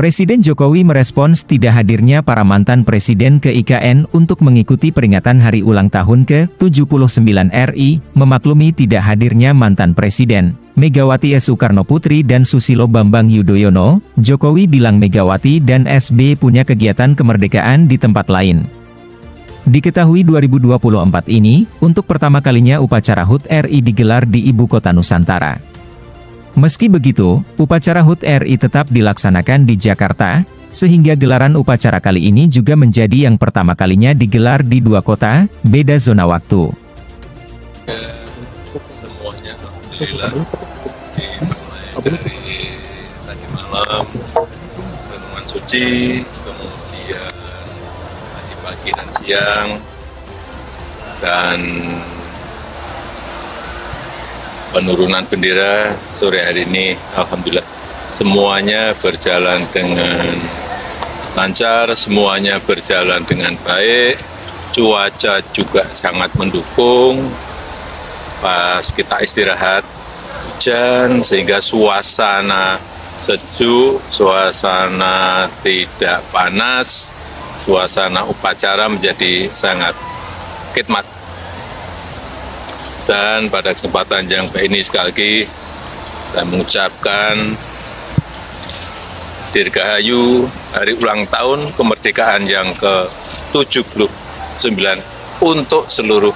Presiden Jokowi merespons tidak hadirnya para mantan presiden ke IKN untuk mengikuti peringatan hari ulang tahun ke-79 RI, memaklumi tidak hadirnya mantan presiden. Megawati. Soekarno Putri dan Susilo Bambang Yudhoyono, Jokowi bilang Megawati dan SB punya kegiatan kemerdekaan di tempat lain. Diketahui 2024 ini, untuk pertama kalinya upacara HUT RI digelar di Ibu Kota Nusantara. Meski begitu, upacara HUT RI tetap dilaksanakan di Jakarta, sehingga gelaran upacara kali ini juga menjadi yang pertama kalinya digelar di dua kota, beda zona waktu. Semuanya tadi malam, renungan suci, kemudian pagi dan siang, dan penurunan bendera sore hari ini Alhamdulillah. Semuanya berjalan dengan lancar, semuanya berjalan dengan baik, cuaca juga sangat mendukung, pas kita istirahat hujan sehingga suasana sejuk, suasana tidak panas, suasana upacara menjadi sangat khidmat dan pada kesempatan yang baik ini sekali lagi saya mengucapkan Dirgahayu hari ulang tahun kemerdekaan yang ke-79 untuk seluruh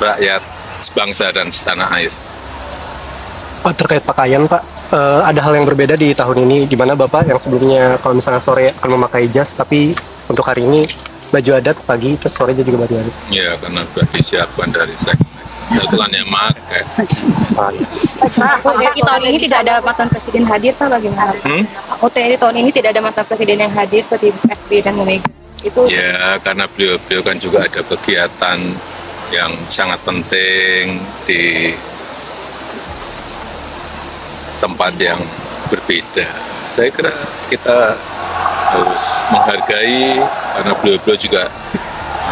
rakyat sebangsa dan setanah air. Pak terkait pakaian Pak, uh, ada hal yang berbeda di tahun ini di mana Bapak yang sebelumnya kalau misalnya sore akan memakai jas tapi untuk hari ini baju adat pagi terus sore juga baju adat. Ya karena sudah disiapkan dari sektor Kebetulan yang pakai. OTRI tahun ini tidak ada mantan presiden hadir, Pak, bagaimana? Hmm? OTRI tahun ini tidak ada mantan presiden yang hadir seperti SB dan Mega. Itu ya karena beliau-beliau kan juga ada kegiatan yang sangat penting di tempat yang berbeda. Saya kira kita harus menghargai karena beliau-beliau juga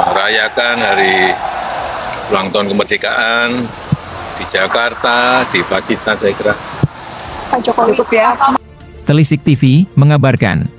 merayakan hari ulang tahun kemerdekaan di Jakarta, di Pacitan saya kira. Pak Jokowi cukup ya. Telisik TV mengabarkan.